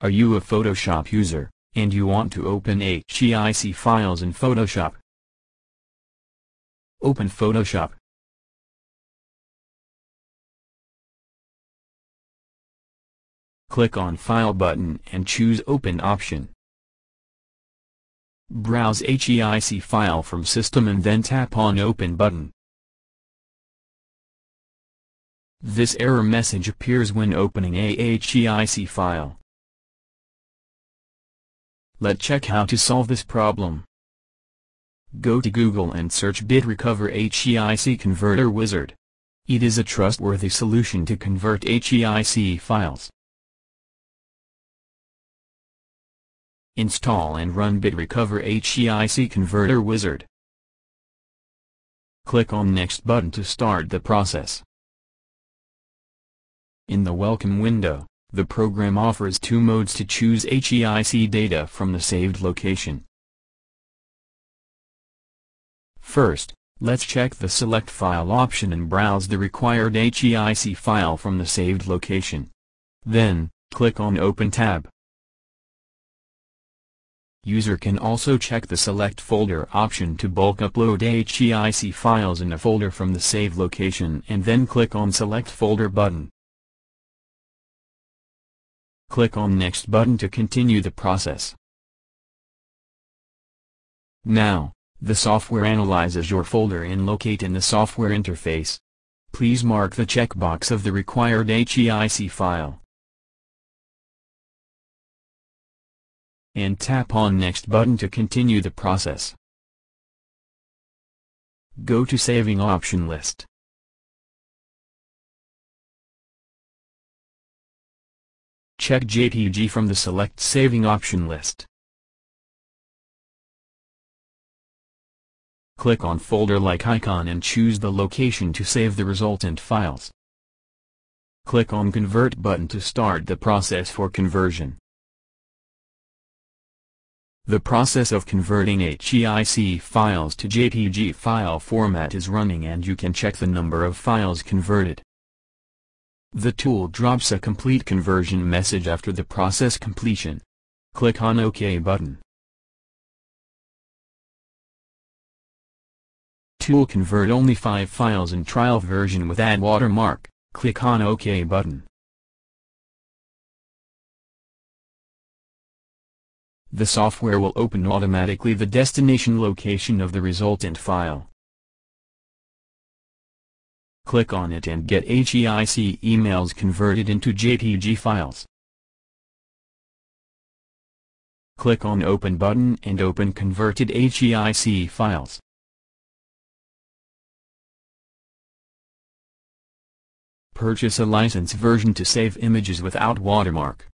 Are you a Photoshop user, and you want to open HEIC files in Photoshop? Open Photoshop. Click on File button and choose Open option. Browse HEIC file from System and then tap on Open button. This error message appears when opening a HEIC file. Let's check how to solve this problem. Go to Google and search BitRecover HEIC Converter Wizard. It is a trustworthy solution to convert HEIC files. Install and run BitRecover HEIC Converter Wizard. Click on Next button to start the process. In the Welcome window, the program offers two modes to choose HEIC data from the saved location. First, let's check the Select File option and browse the required HEIC file from the saved location. Then, click on Open tab. User can also check the Select Folder option to bulk upload HEIC files in a folder from the save location and then click on Select Folder button. Click on Next button to continue the process. Now, the software analyzes your folder and locate in the software interface. Please mark the checkbox of the required HEIC file. And tap on Next button to continue the process. Go to Saving option list. Check JPG from the Select Saving option list. Click on folder-like icon and choose the location to save the resultant files. Click on Convert button to start the process for conversion. The process of converting HEIC files to JPG file format is running and you can check the number of files converted. The tool drops a complete conversion message after the process completion. Click on OK button. Tool convert only 5 files in trial version with add watermark, click on OK button. The software will open automatically the destination location of the resultant file. Click on it and get HEIC emails converted into JPG files. Click on Open button and open converted HEIC files. Purchase a license version to save images without watermark.